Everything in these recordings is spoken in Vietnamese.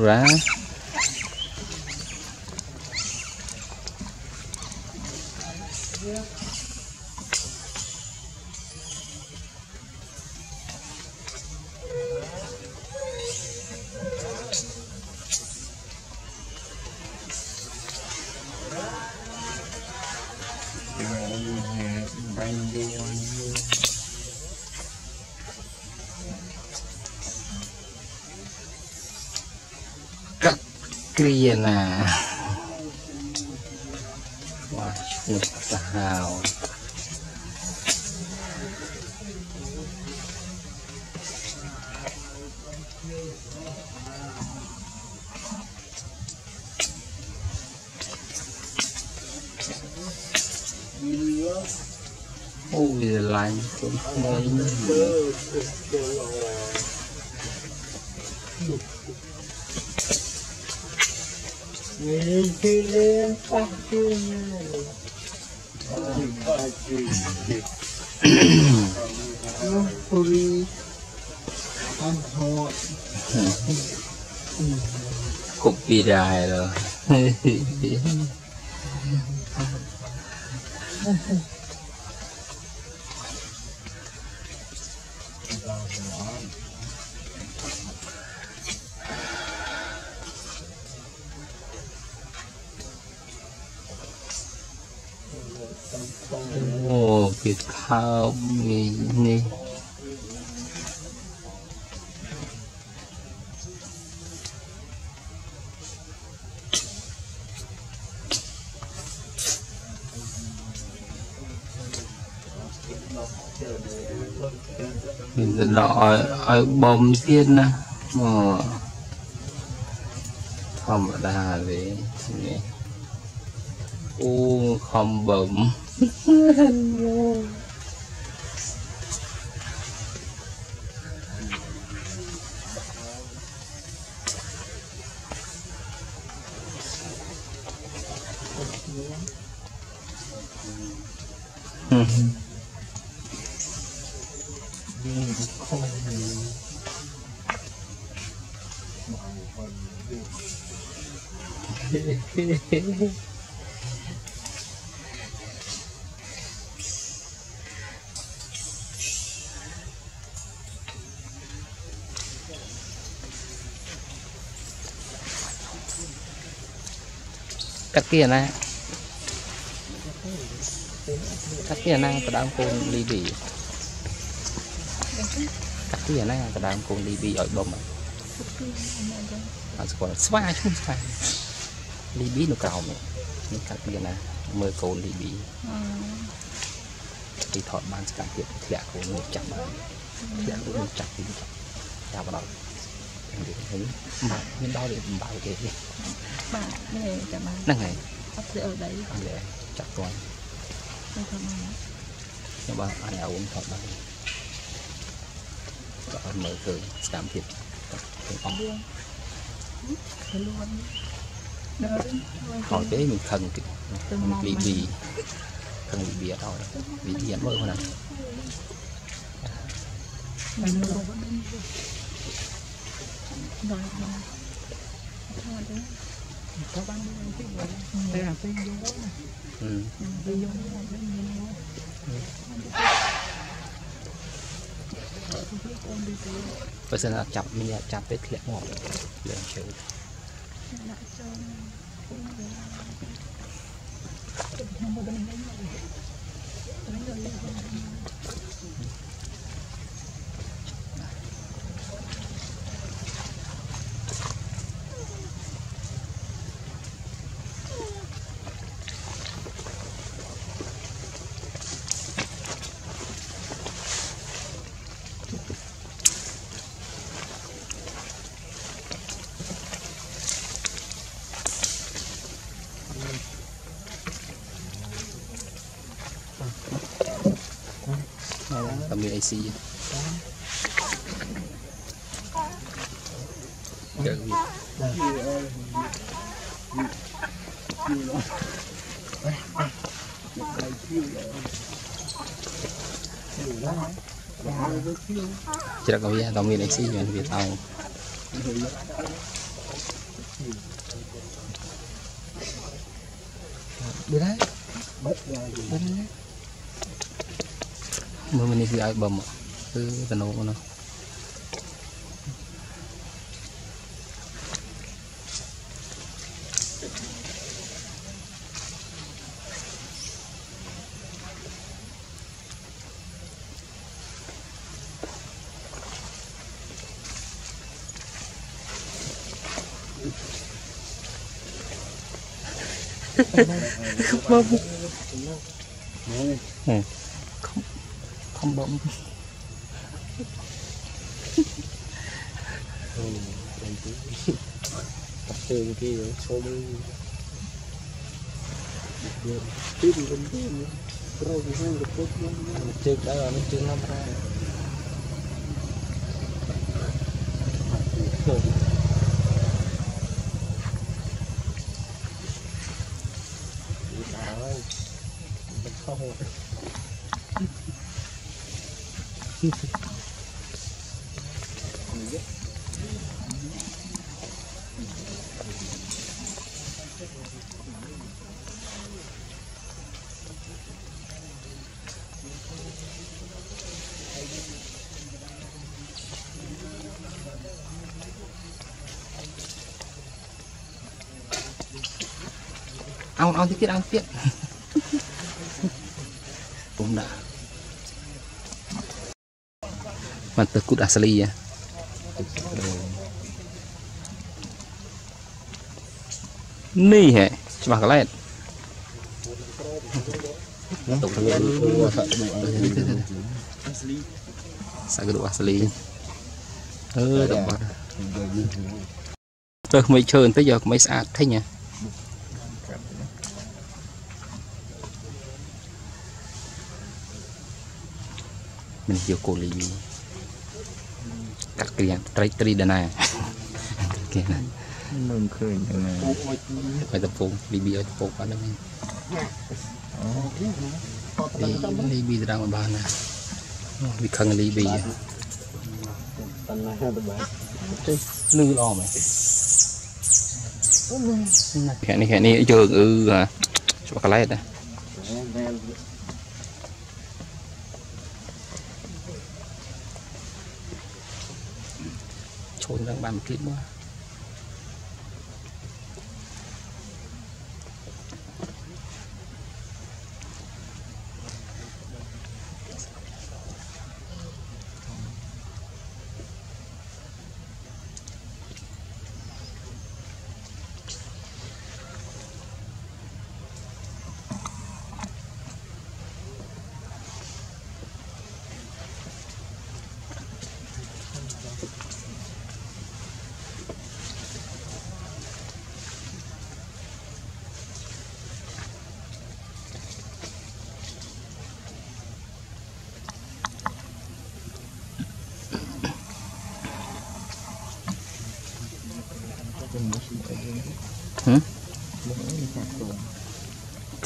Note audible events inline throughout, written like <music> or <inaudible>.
right? Kia nè Phuri Ăn họ cục bị đài rồi. Ồ, cái thao mình ឲ្យបំទៀតណាមកធម្មតាទេនេះអូខំបំ កាត់គីអាណាកាត់គីអាណាប្រដើមកូនលីវីកាត់គីអាណាប្រដើមកូនលីវីឲ្យបំអត់ស្គាល់ស្វាឈ្មោះស្វាលីវីនៅក្រោមនេះកាត់គីអាណាមើលកូនលីវីទីថតបានស្កាត់ទៀតធ្លាក់កូនមកចាប់បានធ្លាក់កូនចាប់ទីចាប់ចាប់ដល់ thấy nhưng đau để bảo cái gì bạn này cả bạn năng này bắt sẽ ở đấy anh để chặt con, không không mà nhưng mà anh đã uống thật đấy và mở cửa cảm thịt cái luôn thế luôn hỏi thế mình khẩn cái mình bị bì khẩn bị bìa thôi bị bìa mơ không nào mình luôn rồi rồi thôi đấy có bán đi cái gì đây là vô ừ. vô nhìn bây giờ là chặt mình là chặt tới thiệt ngọt lượng chữ. Lại cho tầm như AC gì? Chỉ là có gì đồng nghiệp AC mà Việt tàu bữa đấy bất rồi bữa đấy ai bầm ạ. Cứ tận nổ nó không bấm tập trường kia số đi tiếp đi bên rồi thì không được tốt lắm chưa đã rồi nó năm ra ឲ្យទៅទៀតឲ្យទៀតពុំដាក់បាត់ទៅគូតអាសលីហ៎នេះហ៎ច្បាស់កឡែតទុកវាសាក់គ្រូអាសលីអឺដល់បាត់ទៅក្មេងឈើបន្តិចយកក្មេងស្អាតថេញហ៎ មិនយកកូលីកាត់គ្រៀងត្រីត្រីដណាគេណាមិនឃើញណាបាយតពងលីប៊ីឲ្យតពងបាត់ហ្នឹងអូខេលីប៊ីត្រង់បានណាវាខឹងលីប៊ីតណ្ណាទៅបាទទេលឺល្អមែននេះនេះនេះយើងអឺច្បាស់កន្លែងណា trốn đang bàn quá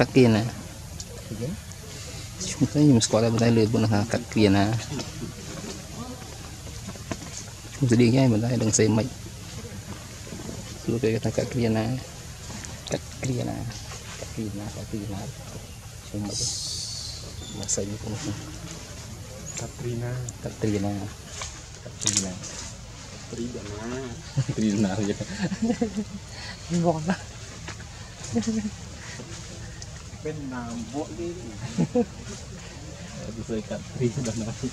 Kakena Chúng sekolah benda leh pun nak Kakena Chúng sedih kan benda dengan saya mic Suruh kaya kata Kakena Kakena Kakena Kakena Cuma Masa ni pun Katrina Katrina Katrina Katrina Katrina ya Gimana pen nampok ni, tu. Saya kat tree dah naik.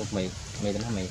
tuk mì mày tính mày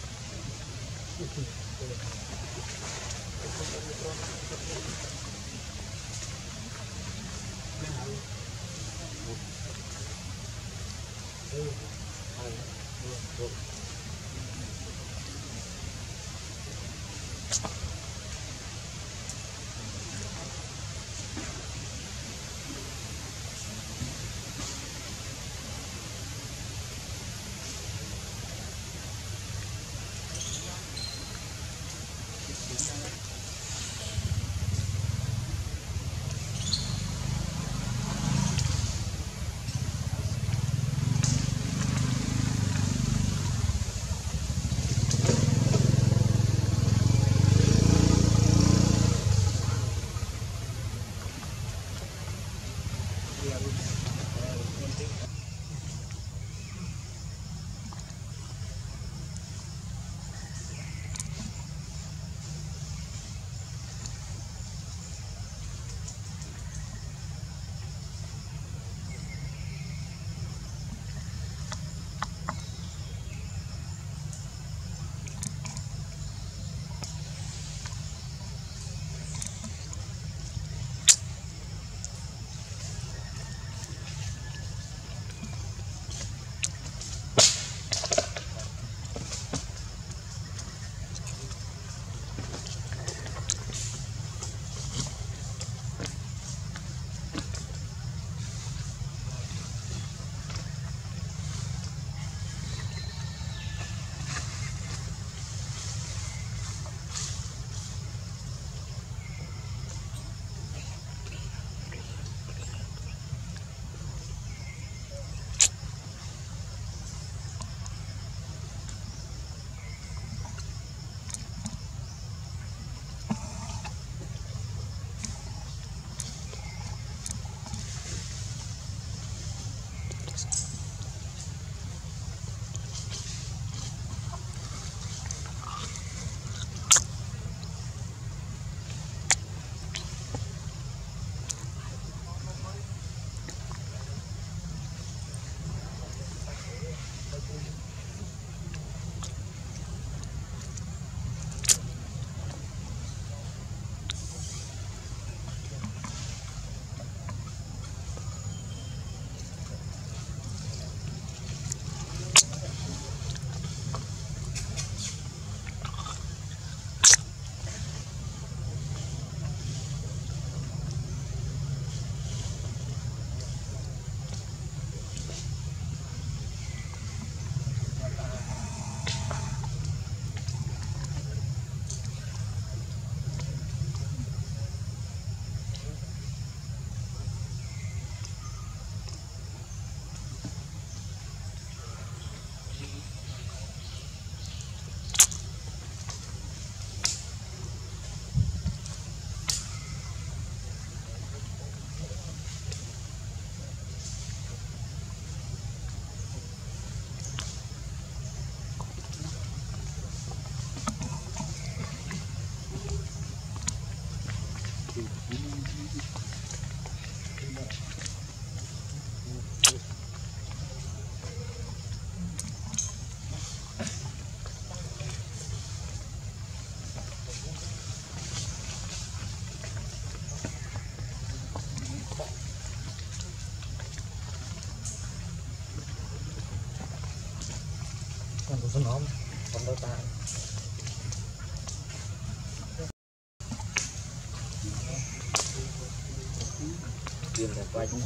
Tiền là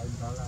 quanh đó là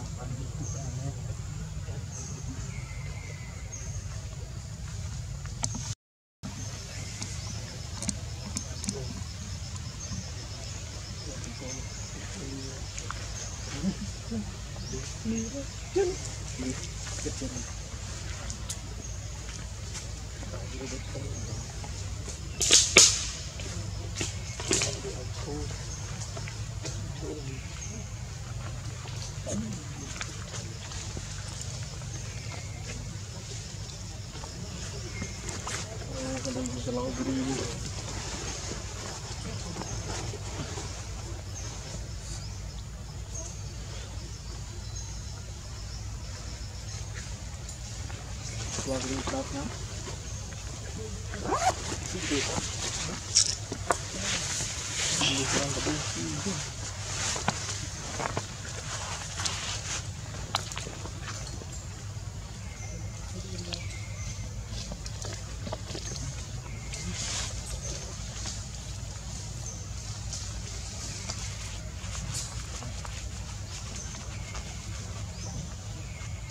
qua cái đó nhá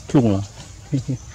Trung là <laughs>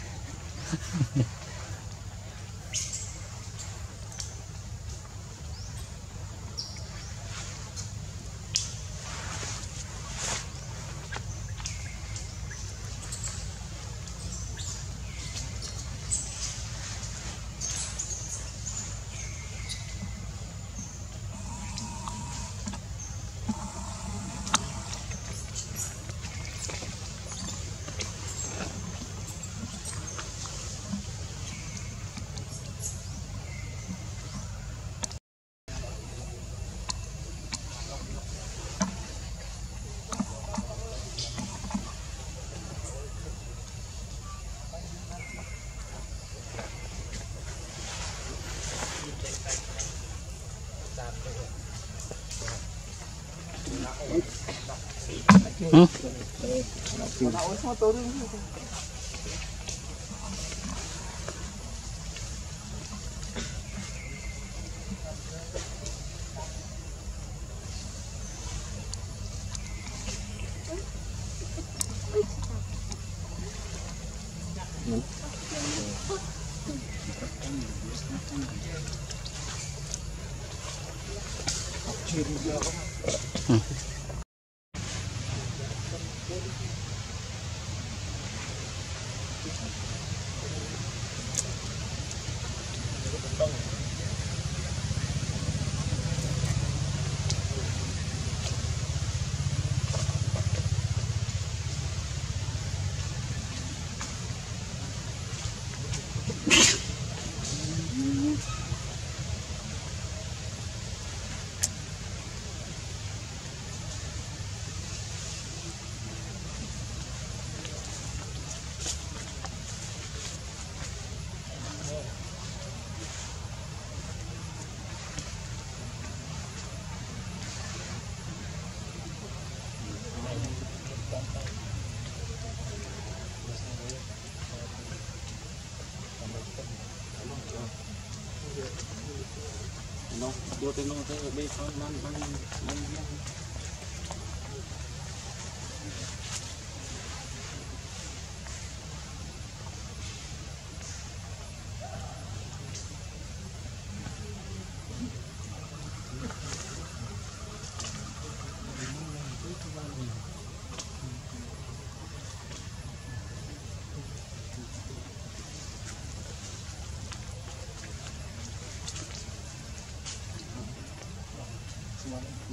nó đưa tới nó tới đây con ban ตัวเป็นน้องเธอเบสมันมันมัน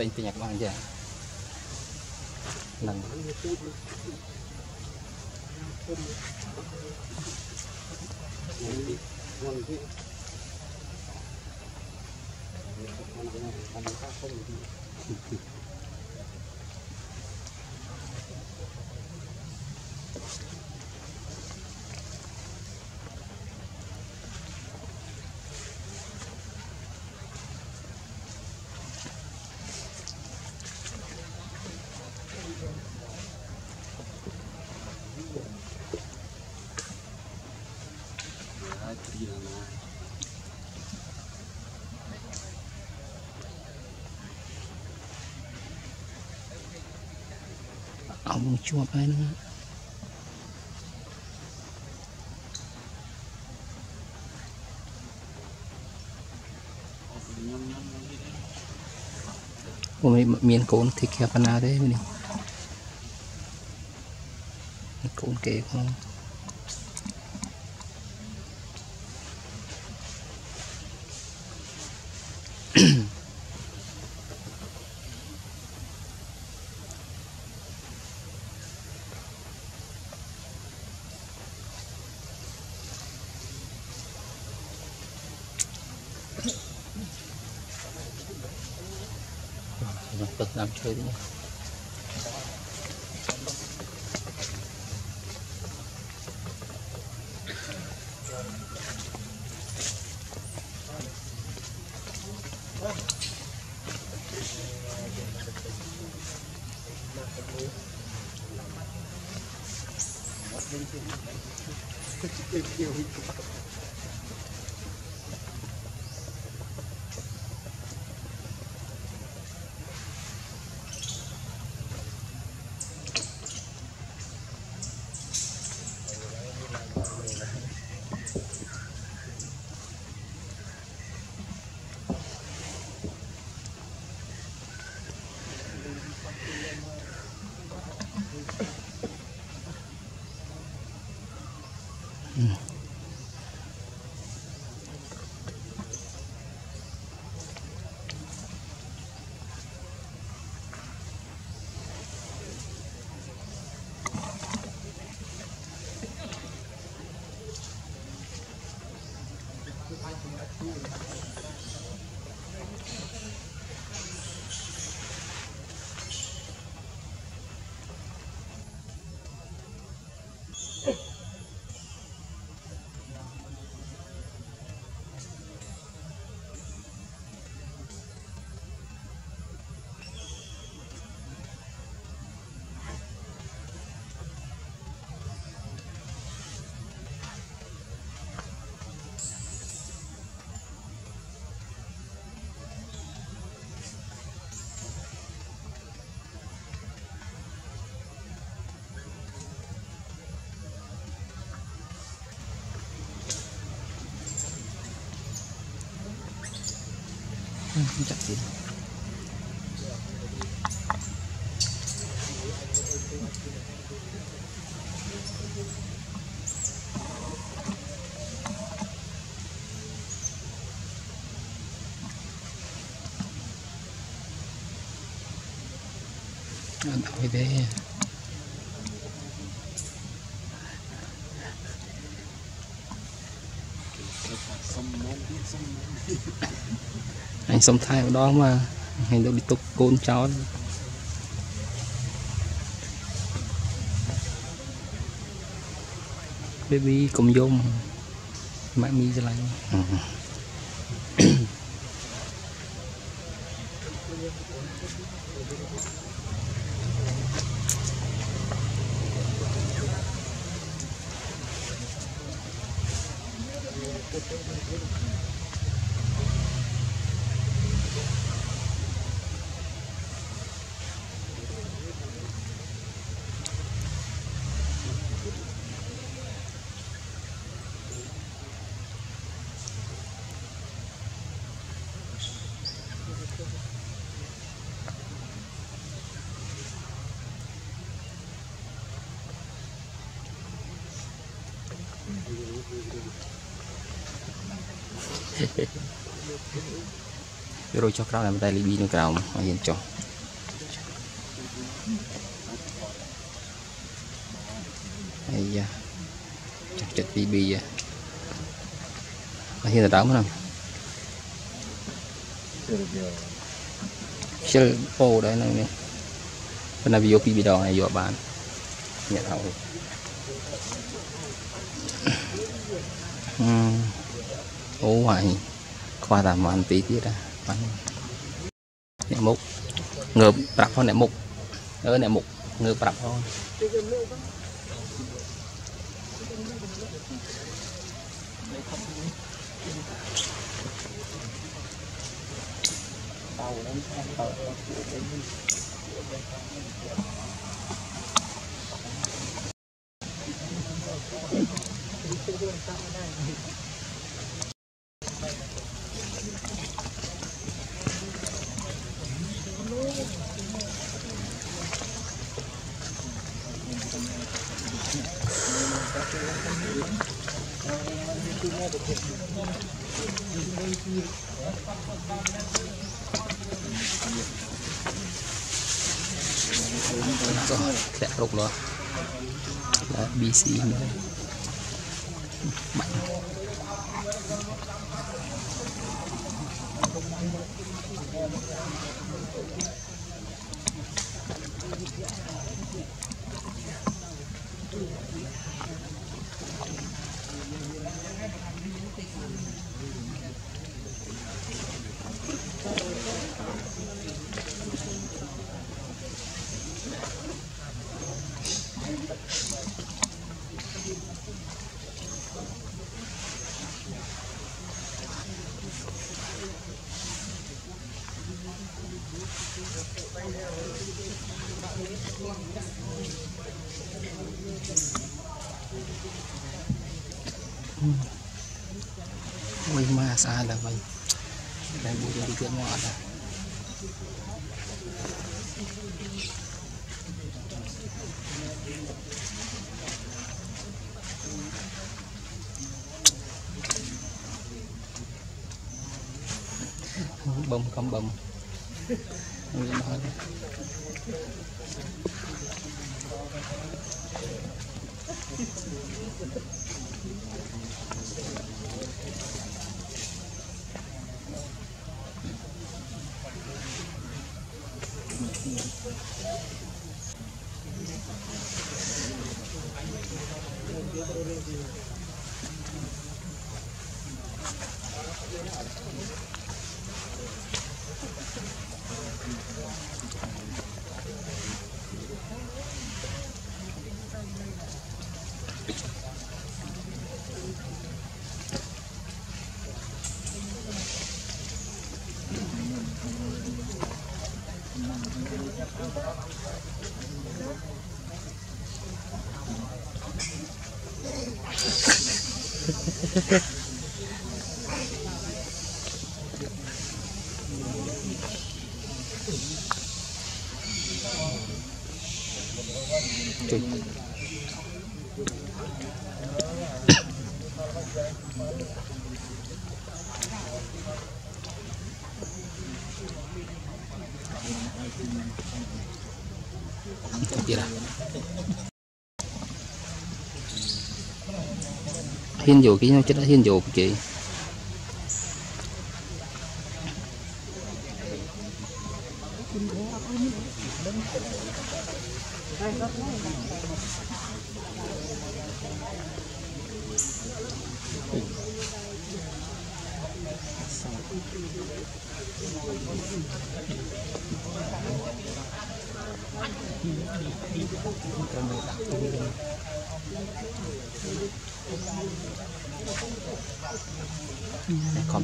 pentingnya kemana aja nang <laughs> ជាប់ហើយហ្នឹងខ្ញុំមានកូនធីកាប៉ុណ្ណាទេនេះកូនគេផង ទឹក តា không chặt gì đâu Đậu đi Hãy subscribe cho kênh Ghiền anh sống thai ở đó mà. Anh đâu đi tục côn cháu đấy. baby cũng vô mà. Mi ra lại. Ừ. វារយចុះក្រោមតែលីប៊ីនៅក្រោមឲ្យហ៊ានចុះអាយ៉ាចុះចិត្ត BB ហ៎ឲ្យហ៊ានទៅដើមហ្នឹងខ្ជិលពោដែរហ្នឹងនេះប៉ុន្តែវាយកពីរដងហើយយកបានញាក់ឲ្យអឺអូហើយខ្វះតែប្រហែលទីទៀតណា បានអ្នកមុខងើបប្រាប់ផងអ្នកមុខអឺអ្នកមុខងើបប្រាប់ផងចុះ สี không bông the fifth thiên dụ cái chết đã thiên dụ cái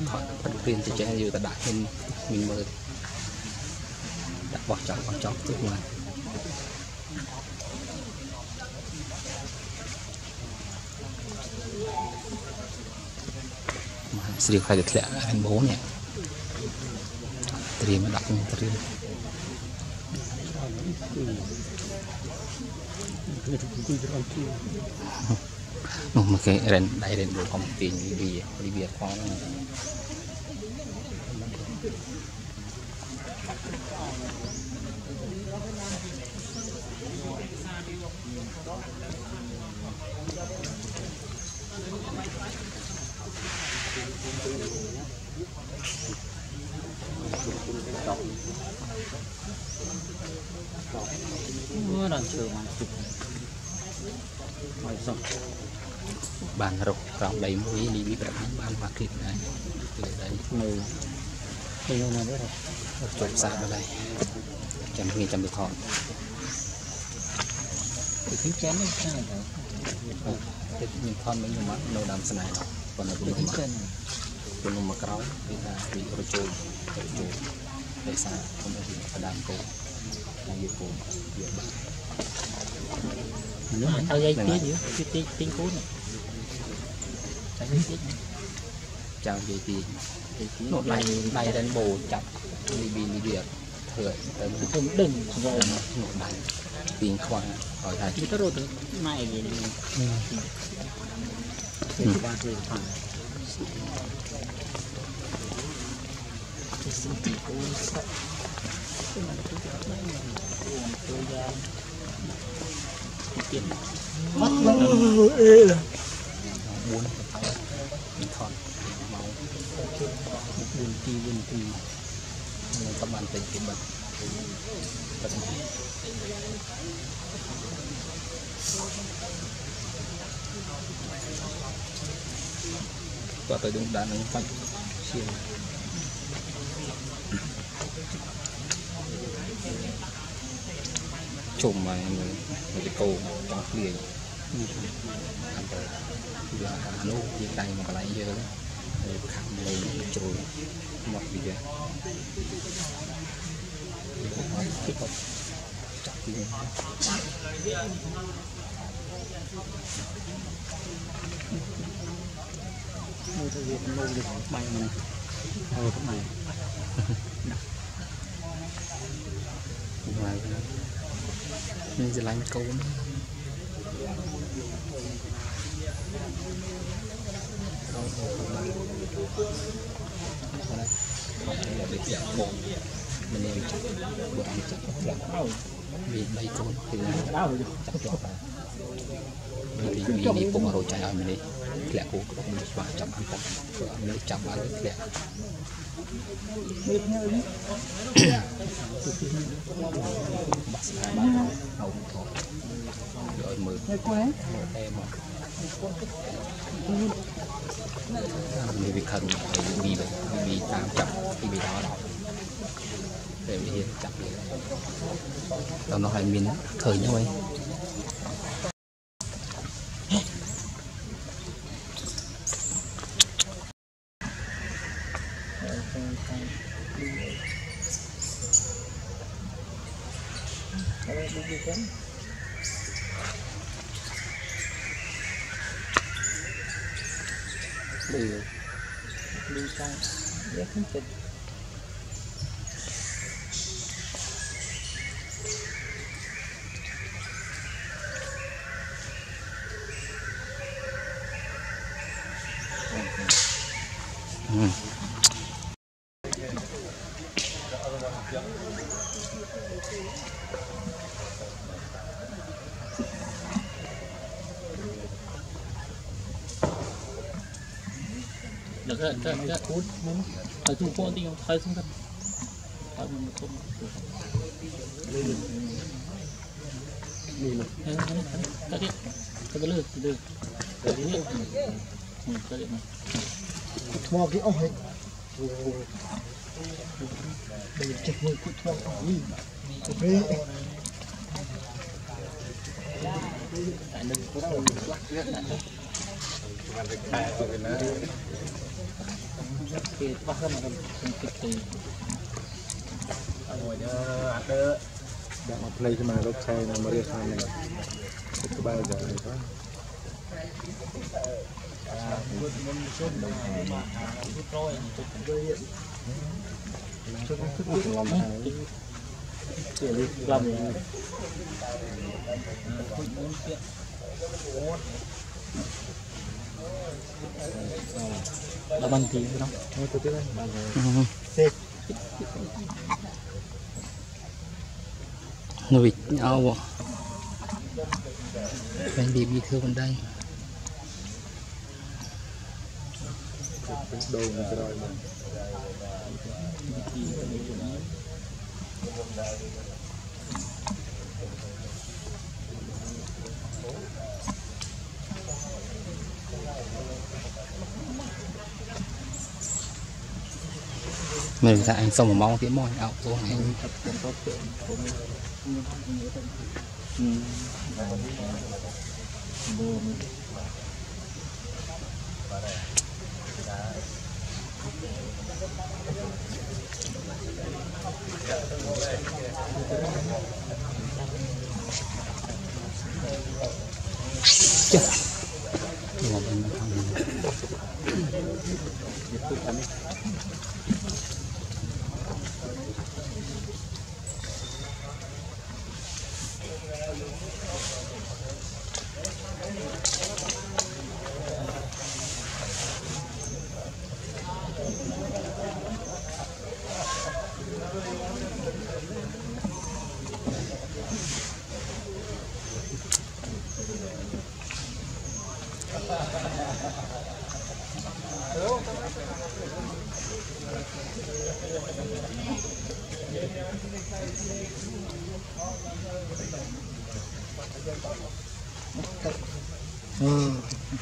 ត្តហ៊ានយកគេខំថតបិទព្រៀនទៅចេះយកទៅដាក់ហ៊ានមីងមើលដាក់បោះចោលបោះចោលទុកមកមកស្រីខ្លាចទៅធ្លាក់រេនបូនេះត្រៀមមកដាក់ត្រៀម Itu kuih terang tu. នោះមកគេរ៉ែនដៃរ៉ែនដូចកំទាញវិវាវិវាផង ធ្វើបានជិតមកសុខបានរកក្រោមដីមួយនេះនេះប្រហែលបានបាក់គ្រីតដែរគឺដីមើលឃើញណាដែរចុចផ្សារដែរចាំគ្នាចាំទៅថតគឺចាំនេះខាងដែរតែមានថតមិនមកនៅដើមស្នេហ៍ប៉ុន្តែគឺមកពីនំមកក្រោមគឺថាពីរចូលរចូលដោយសារខ្ញុំទៅផ្ដាំគោហើយយកគោយកបាន tao dây tía dữ tiếng tiếng này. Chào dây tía một mày mày đến bồ chặt bị đi được. Thừa tới đừng rồi một mày. Tiền khoan. Hỏi thầy. Chỉ có đồ từ mày gì đi. Thank you. ba thì phải Cái sinh tí cô sợ Cái này tôi gặp đây là Uống tôi ra Cái tiền 4ទៅខ្ញុំថតមក Buồn tì buồn tì ខ្ញុំក៏បានតិចពីបិទបិទតោះទៅ ដឹងដាក់នឹងបាច់ឈាមជុំមកមើលមើលទៅគោចង់ឃ្លាយអត់ទៅវាអានោះយើងដៃមកកន្លែងយើងហើយខាងលេងជ្រុលមកវា ចាប់ពី Mua cho việc mua được bay mà này Ờ cái này ហើយមា នស្រឡាញ់កូនបាទដូចជាបងម្នាក់ចាប់បងចាប់ផ្លាក់ Đâu វា3កូនគឺ Đâu rồi ចាប់ជាប់ហើយវាពីនេះពុករោចចាយឲ្យម្នាក់ធ្លាក់គោក្តុកមិនស្វាចាប់បានពុកព្រោះម្នាក់ចាប់បានធ្លាក់ rồi mười mười tem mình bị khẩn thì bị bị bị tạm chậm thì bị đó rồi để bị chậm tao nó hay miếng khởi nhau ấy Được rồi, được rồi, cút muốn Phải dùng con đi, phải xuống thân Phải dùng không, Đây này Cắt đi. Cắt cái lư, từ từ Cắt đi. Ừ, cắt đi. Này thua cái ông ấy bây giờ chết người cũng thua ốc đi Ghê. Tại đừng có đâu Thì bắt ra mà không kịp thì ដាក់មកផ្លេចមកលោកឆៃនៅមករៀបខាងនេះក្បែរទៅនេះទៅ Lòng đã bằng tiền không Nuôi nhau à Bên bị bị thương bên đây Đồ mình rồi mà. Mình dạ anh xong một mong cái mồi ảo của anh Chết.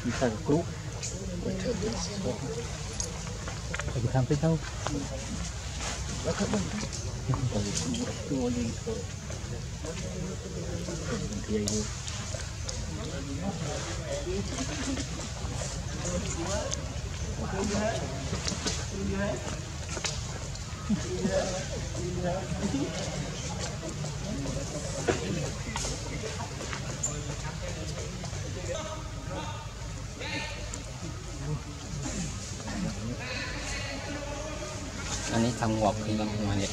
Bisa kru. Lagi sampai tahu. Thank you. Thầm ngọt thì bằng ngoài này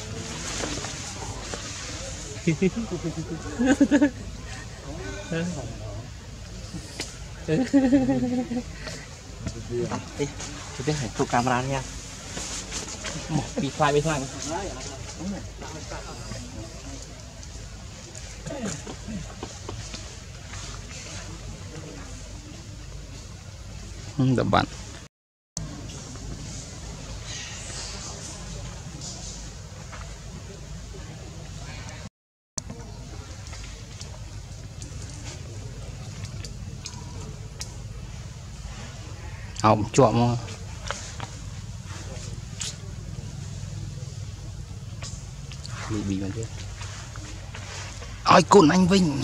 Kita hai tu kameranya. Một bị bên ngoài. Ừ, đập bạn Hỏng mà. Bị bị bên kia Ôi côn anh Vinh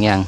ngàn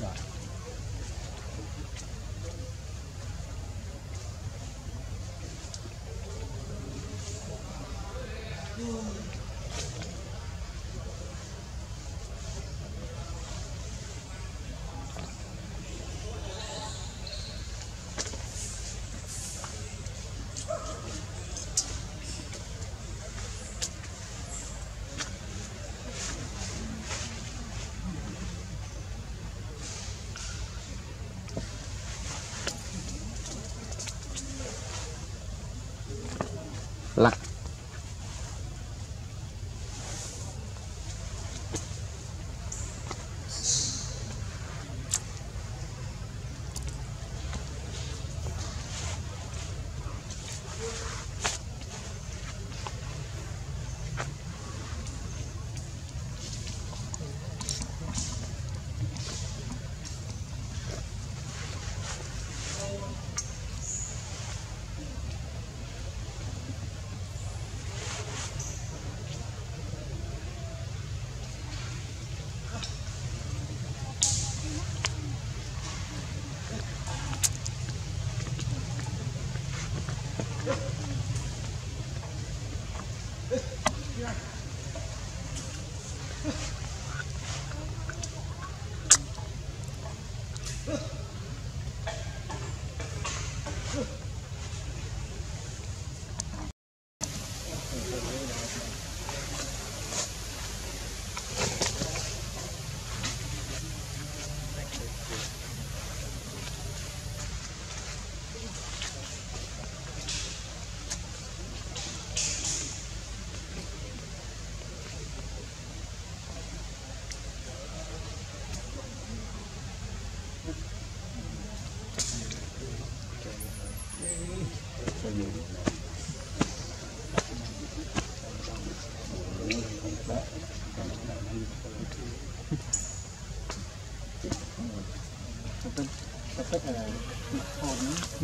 nhàn đi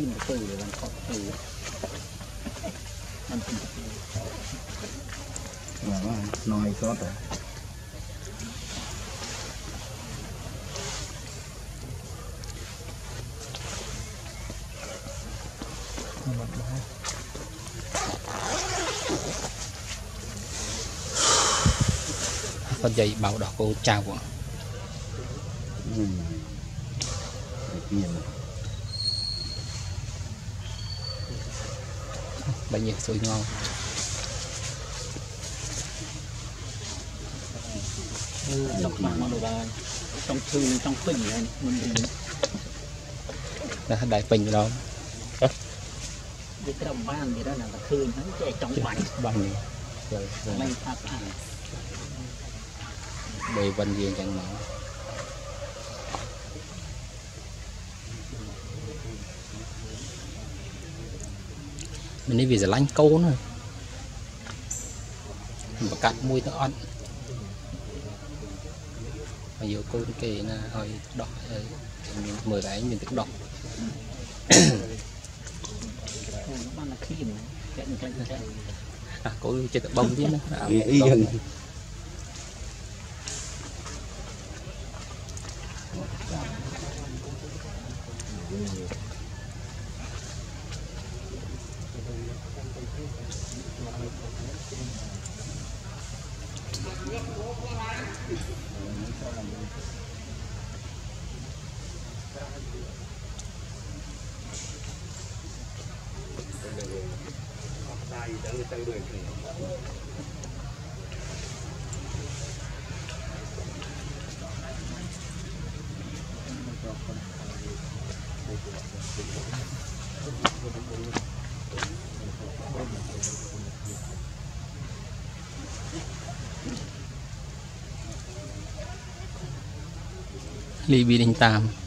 con nó phim một từ để làm con từมันเป็น là nói sót rồi con dây bảo đỏ cô chào của ừ. tiền bao nhiêu sôi ngon. Đọc mạng mà đồ bài trong thư trong phình mình là đại bình đó. Cái đồng ban gì đó là thư nó chạy trong bánh. Bằng rồi lên phát ăn. Bề vân viên chẳng nó mình đi vì giờ lanh câu nữa và cắt mùi nó ăn mà giờ cô kì là hơi đỏ hơi mình mười đấy mình tức nó mà chạy <coughs> à cô chơi tập bông chứ nữa à, y gần ly bi đình tam.